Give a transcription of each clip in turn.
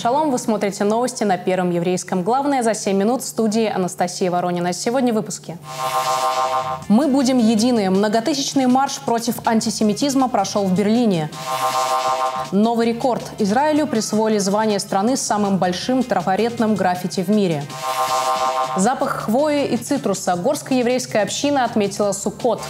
Шалом, вы смотрите новости на Первом еврейском. Главное за 7 минут в студии Анастасия Воронина. Сегодня в выпуске. Мы будем едины. Многотысячный марш против антисемитизма прошел в Берлине. Новый рекорд. Израилю присвоили звание страны с самым большим трафаретным граффити в мире. Запах хвои и цитруса. Горская еврейская община отметила Суккот.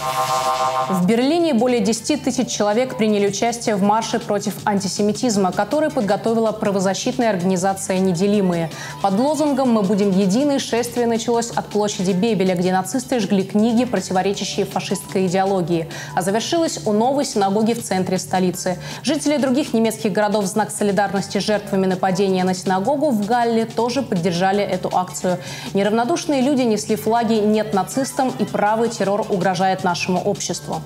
В Берлине более 10 тысяч человек приняли участие в марше против антисемитизма, который подготовила правозащитная организация «Неделимые». Под лозунгом «Мы будем едины» шествие началось от площади Бебеля, где нацисты жгли книги, противоречащие фашистской идеологии, а завершилось у новой синагоги в центре столицы. Жители других немецких городов в знак солидарности жертвами нападения на синагогу в Галле тоже поддержали эту акцию. Неравнодушные люди несли флаги «Нет нацистам» и «Правый террор угрожает нашему обществу».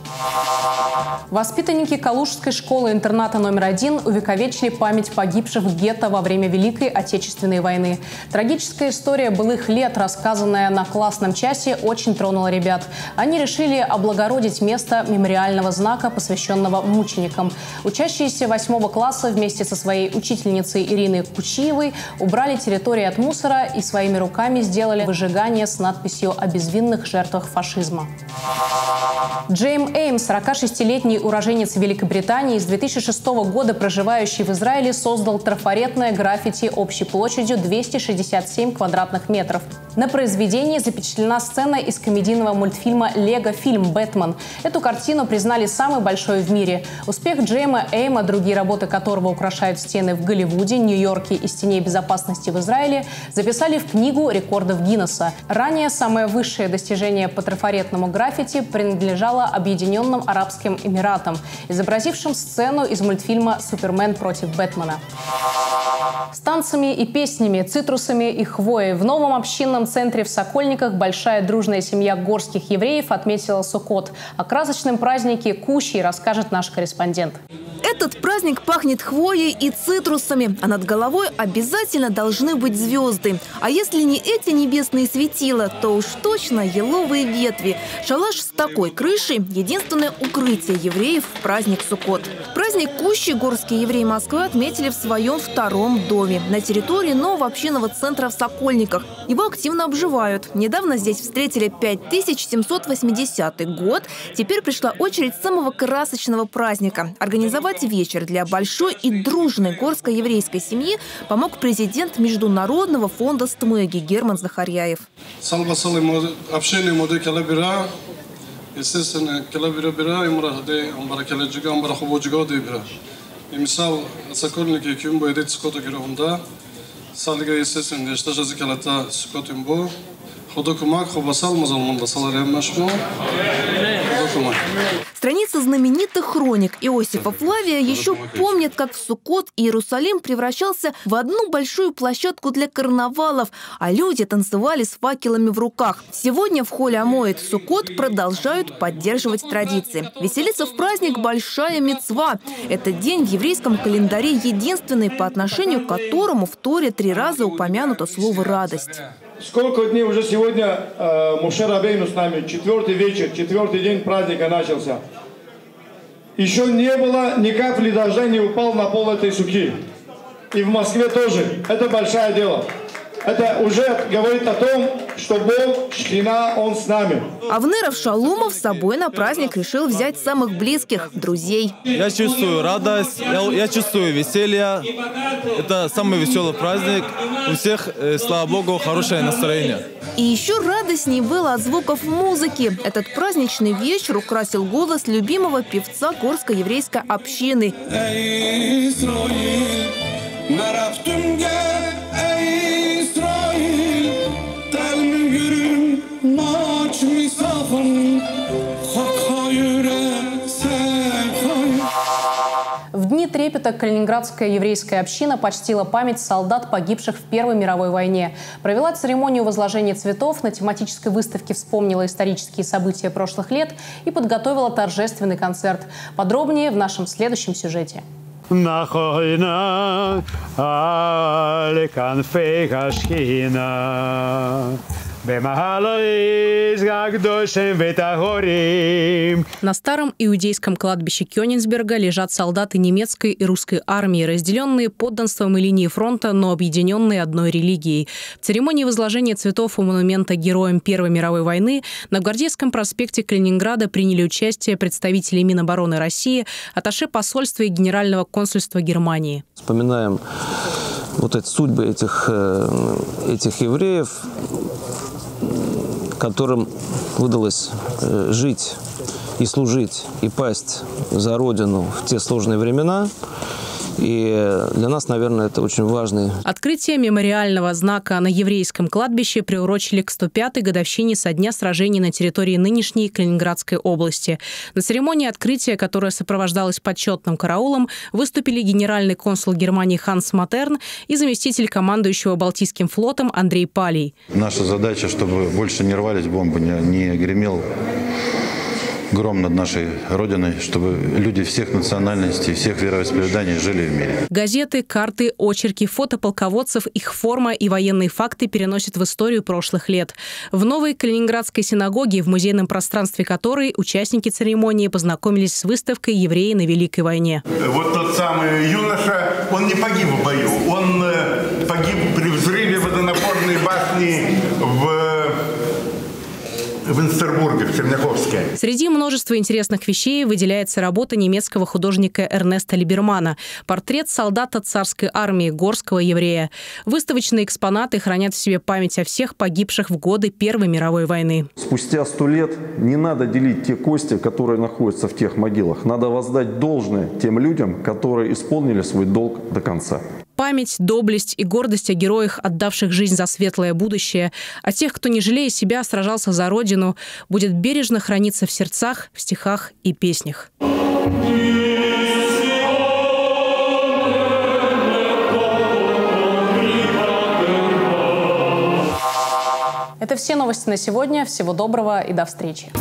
Воспитанники Калужской школы-интерната номер один увековечили память погибших в гетто во время Великой Отечественной войны. Трагическая история былых лет, рассказанная на классном часе, очень тронула ребят. Они решили облагородить место мемориального знака, посвященного мученикам. Учащиеся восьмого класса вместе со своей учительницей Ириной Кучиевой убрали территорию от мусора и своими руками сделали выжигание с надписью о безвинных жертвах фашизма. Джейм Эйм, 46-летний уроженец Великобритании, с 2006 года проживающий в Израиле, создал трафаретное граффити общей площадью 267 квадратных метров. На произведении запечатлена сцена из комедийного мультфильма «Лего фильм Бэтмен». Эту картину признали самой большой в мире. Успех Джейма Эйма, другие работы которого украшают стены в Голливуде, Нью-Йорке и Стене безопасности в Израиле, записали в книгу рекордов Гиннесса. Ранее самое высшее достижение по трафаретному граффити принадлежало Объединенным Арабским Эмиратам, изобразившим сцену из мультфильма «Супермен против Бэтмена». С танцами и песнями, цитрусами и хвоей в новом общинном центре в Сокольниках большая дружная семья горских евреев отметила Суккот. О красочном празднике Кущи расскажет наш корреспондент. Этот праздник пахнет хвоей и цитрусами, а над головой обязательно должны быть звезды. А если не эти небесные светила, то уж точно еловые ветви. Шалаш с такой крышей – единственное укрытие евреев в праздник Суккот. Праздник Кущи горские евреи Москвы отметили в своем втором доме на территории нового общинного центра в Сокольниках. Его активно обживают. Недавно здесь встретили 5780 год. Теперь пришла очередь самого красочного праздника – организовать вечер для большой и дружной горско-еврейской семьи помог президент Международного фонда Стмеги Герман Захарьяев. Естественно, келабира бира, имра хаде, амбара келеджига, амбара хубоджига де бира. И мисал, сокольники кюм бойдет ското гирохунда, салига естественно, нешта жазы келата ското имбо, Худокумак, хубасал, мазалманда, саларям Худокумак. Страница знаменитых хроник Иосифа Флавия еще помнит, как в Суккот Иерусалим превращался в одну большую площадку для карнавалов, а люди танцевали с факелами в руках. Сегодня в холле Амоид Суккот продолжают поддерживать традиции. Веселиться в праздник – большая мецва. Этот день в еврейском календаре единственный, по отношению к которому в Торе три раза упомянуто слово «радость». Сколько дней уже сегодня э, Мушер Абейну с нами, четвертый вечер, четвертый день праздника начался. Еще не было ни капли дождя не упал на пол этой суки. И в Москве тоже. Это большое дело. Это уже говорит о том, что Бог, Шхина, Он с нами. Авнеров Шалумов с собой на праздник решил взять самых близких, друзей. Я чувствую радость, я, я чувствую веселье. Это самый веселый праздник. У всех, э, слава Богу, хорошее настроение. И еще радостней было от звуков музыки. Этот праздничный вечер украсил голос любимого певца горско-еврейской общины. Трепета Калининградская еврейская община почтила память солдат, погибших в Первой мировой войне. Провела церемонию возложения цветов, на тематической выставке вспомнила исторические события прошлых лет и подготовила торжественный концерт. Подробнее в нашем следующем сюжете. На старом иудейском кладбище Кёнигсберга лежат солдаты немецкой и русской армии, разделенные подданством и линией фронта, но объединенные одной религией. В церемонии возложения цветов у монумента героям Первой мировой войны на Гвардейском проспекте Калининграда приняли участие представители Минобороны России, аташе посольства и Генерального консульства Германии. Вспоминаем вот эти судьбы этих, э, этих евреев, которым выдалось э, жить и служить, и пасть за Родину в те сложные времена. И для нас, наверное, это очень важный. Открытие мемориального знака на еврейском кладбище приурочили к 105-й годовщине со дня сражений на территории нынешней Калининградской области. На церемонии открытия, которая сопровождалась почетным караулом, выступили генеральный консул Германии Ханс Матерн и заместитель командующего Балтийским флотом Андрей Палий. Наша задача, чтобы больше не рвались бомбы, не, не гремел гром над нашей Родиной, чтобы люди всех национальностей, всех вероисповеданий жили в мире. Газеты, карты, очерки, фото полководцев, их форма и военные факты переносят в историю прошлых лет. В новой Калининградской синагоге, в музейном пространстве которой участники церемонии познакомились с выставкой «Евреи на Великой войне». Вот тот самый юноша, он не погиб в бою, он э, погиб при взрыве водонапорной башни в в Инстербурге, в Черняховске. Среди множества интересных вещей выделяется работа немецкого художника Эрнеста Либермана «Портрет солдата царской армии, горского еврея». Выставочные экспонаты хранят в себе память о всех погибших в годы Первой мировой войны. Спустя сто лет не надо делить те кости, которые находятся в тех могилах. Надо воздать должное тем людям, которые исполнили свой долг до конца. Память, доблесть и гордость о героях, отдавших жизнь за светлое будущее, о тех, кто, не жалея себя, сражался за Родину, будет бережно храниться в сердцах, в стихах и песнях. Это все новости на сегодня. Всего доброго и до встречи.